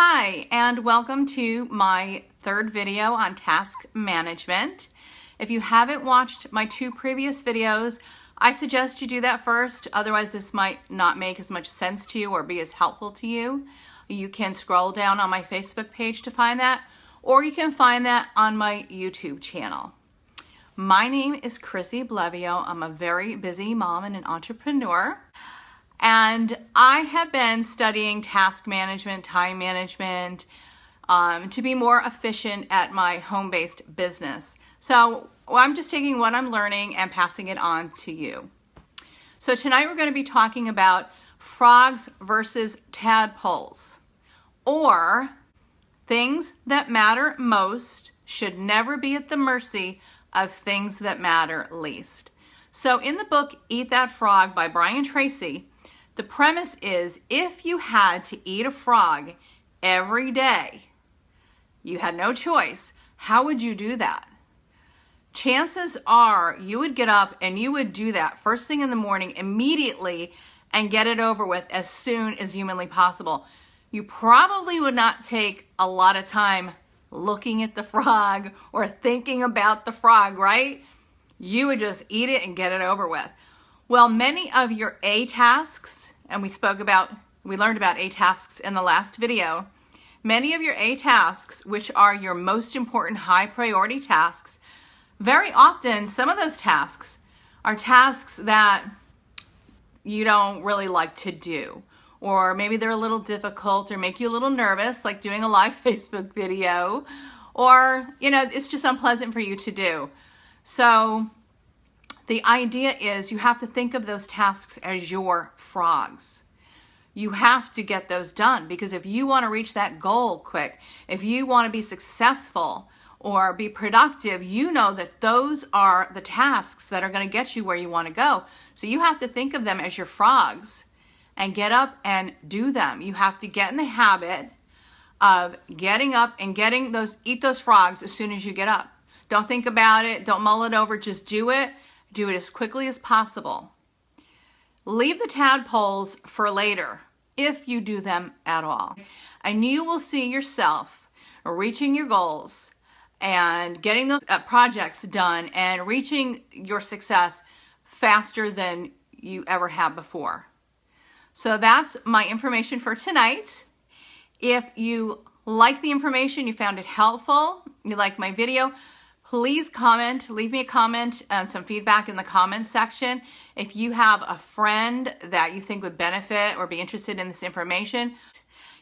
Hi, and welcome to my third video on task management. If you haven't watched my two previous videos, I suggest you do that first. Otherwise, this might not make as much sense to you or be as helpful to you. You can scroll down on my Facebook page to find that, or you can find that on my YouTube channel. My name is Chrissy Blevio. I'm a very busy mom and an entrepreneur. And I have been studying task management, time management, um, to be more efficient at my home-based business. So well, I'm just taking what I'm learning and passing it on to you. So tonight we're going to be talking about frogs versus tadpoles, or things that matter most should never be at the mercy of things that matter least. So in the book Eat That Frog by Brian Tracy, the premise is if you had to eat a frog every day, you had no choice, how would you do that? Chances are you would get up and you would do that first thing in the morning immediately and get it over with as soon as humanly possible. You probably would not take a lot of time looking at the frog or thinking about the frog, right? You would just eat it and get it over with. Well, many of your A tasks, and we spoke about, we learned about A tasks in the last video, many of your A tasks, which are your most important high priority tasks, very often some of those tasks are tasks that you don't really like to do. Or maybe they're a little difficult or make you a little nervous, like doing a live Facebook video. Or, you know, it's just unpleasant for you to do. So the idea is you have to think of those tasks as your frogs. You have to get those done because if you want to reach that goal quick, if you want to be successful or be productive, you know that those are the tasks that are going to get you where you want to go. So you have to think of them as your frogs and get up and do them. You have to get in the habit of getting up and getting those, eat those frogs as soon as you get up. Don't think about it. Don't mull it over. Just do it do it as quickly as possible. Leave the tadpoles for later, if you do them at all. And you will see yourself reaching your goals and getting those uh, projects done and reaching your success faster than you ever have before. So that's my information for tonight. If you like the information, you found it helpful, you like my video, please comment, leave me a comment and some feedback in the comments section. If you have a friend that you think would benefit or be interested in this information,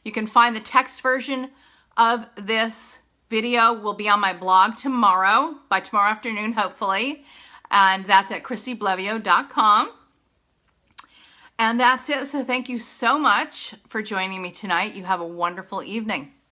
you can find the text version of this video will be on my blog tomorrow, by tomorrow afternoon, hopefully. And that's at chrissyblevio.com. And that's it. So thank you so much for joining me tonight. You have a wonderful evening.